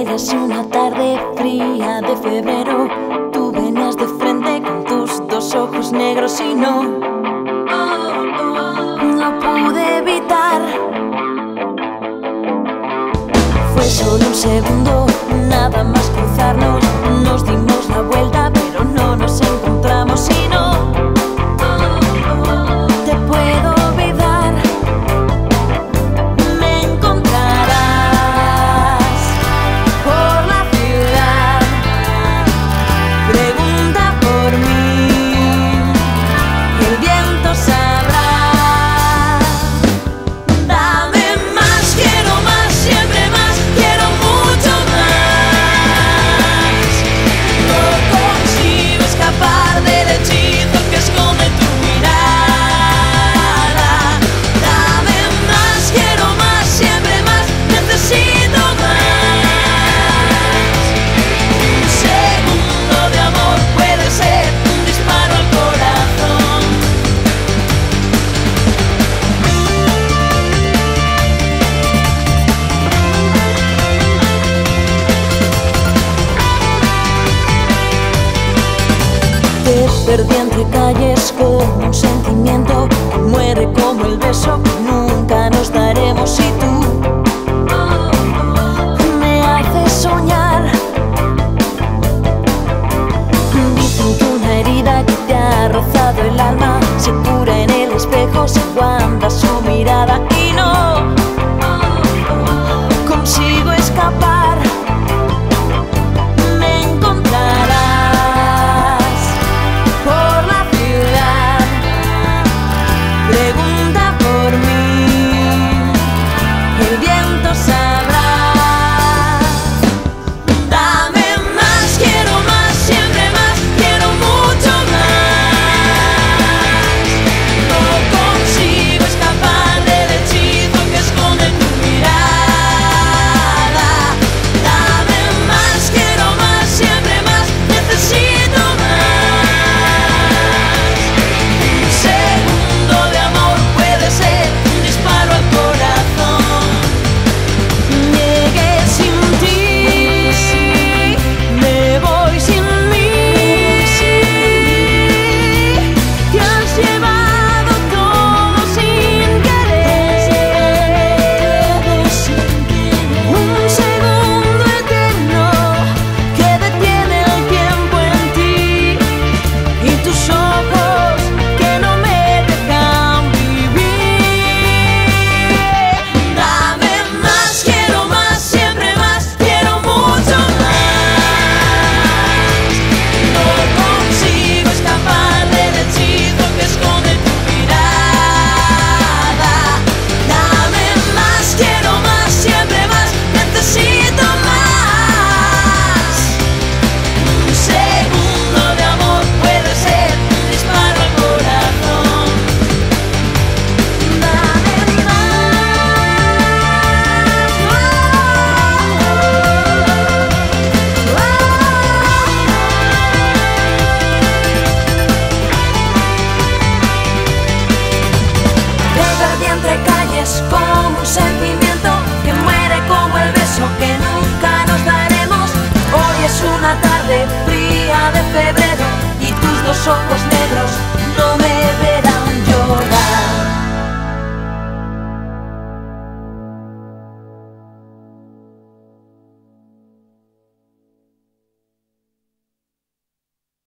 Eras unha tarde fría de febrero. Tú venías de frente con tus dos ojos negros y no No pude evitar. Fue solo un segundo, nada más cruzarnos. perdí calles como